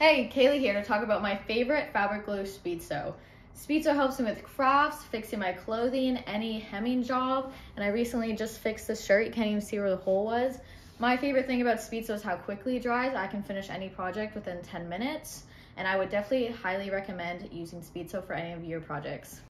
Hey, Kailey here to talk about my favorite fabric glue, Speed-Sew. Speed-Sew helps me with crafts, fixing my clothing, any hemming job, and I recently just fixed this shirt. You can't even see where the hole was. My favorite thing about Speed-Sew is how quickly it dries. I can finish any project within 10 minutes, and I would definitely highly recommend using Speed-Sew for any of your projects.